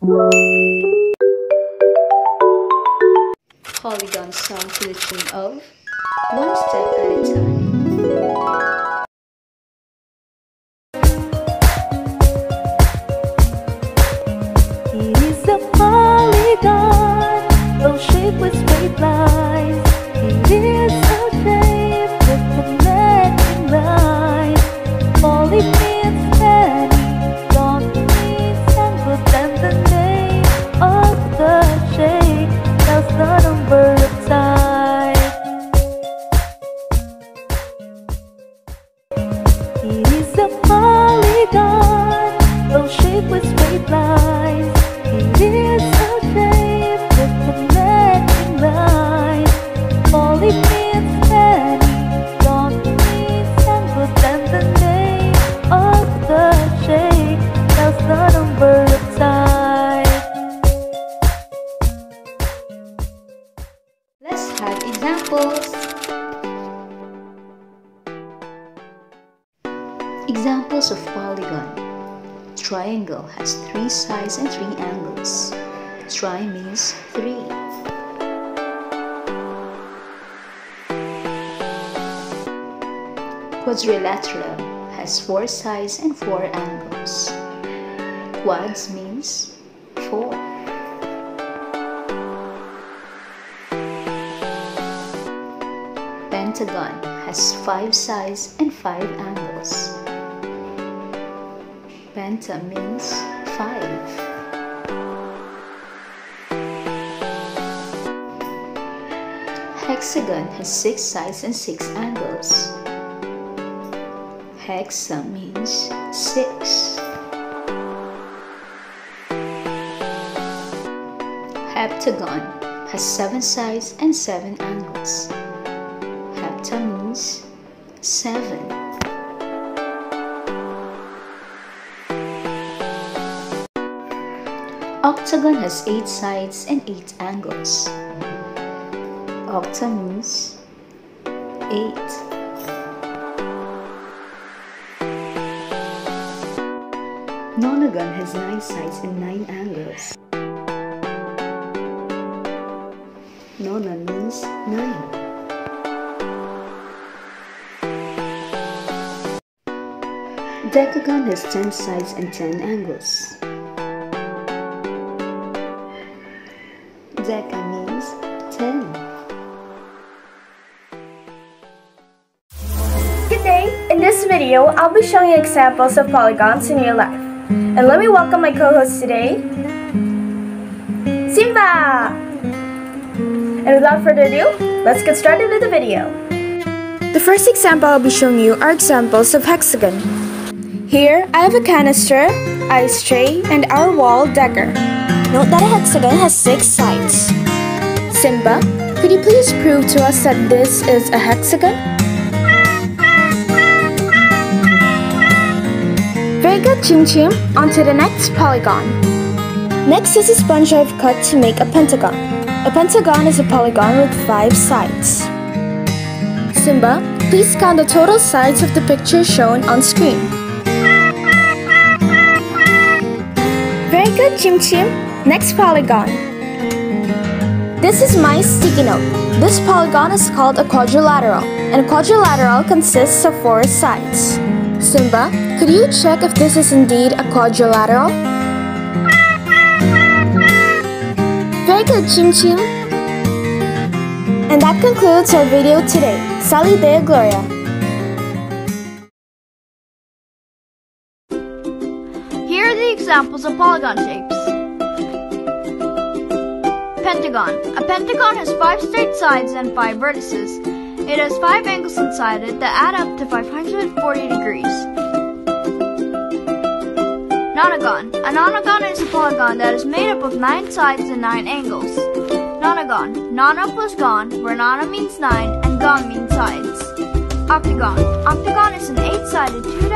Polygon song to the tune of One Step at a Time. It is a polygon, though shaped with straight lines. A polygon, shaped with straight lines. A shape with. Poly means many, means the name of the shape tells the number of. Let's have examples. Examples of polygon. Triangle has three sides and three angles. Tri means three. Quadrilateral has four sides and four angles. Quads means four. Pentagon has five sides and five angles. Penta means five. Hexagon has six sides and six angles. Hexa means six. Heptagon has seven sides and seven angles. Hepta means seven. Octagon has eight sides and eight angles. Octa means eight. Nonagon has nine sides and nine angles. Nona means nine. Decagon has 10 sides and 10 angles. Means 10. Good day! In this video, I'll be showing you examples of polygons in real life. And let me welcome my co-host today, Simba! And without further ado, let's get started with the video. The first example I'll be showing you are examples of hexagon. Here, I have a canister, ice tray, and our wall decker. Note that a hexagon has six sides. Simba, could you please prove to us that this is a hexagon? Very good, Chim Chim. On to the next polygon. Next is a sponge I've cut to make a pentagon. A pentagon is a polygon with five sides. Simba, please count the total sides of the picture shown on screen. Very good, Chim Chim. Next polygon. This is my sticky note. This polygon is called a quadrilateral, and a quadrilateral consists of four sides. Simba, could you check if this is indeed a quadrilateral? Very good, Chim Chim. And that concludes our video today. Soli Deo Gloria. Here are the examples of polygon shapes. Pentagon. A pentagon has five straight sides and five vertices. It has five angles inside it that add up to 540 degrees. Nonagon. A nonagon is a polygon that is made up of nine sides and nine angles. Nonagon. Nona plus gon, where nona means nine and gon means sides. Octagon. Octagon is an eight-sided, two-dimensional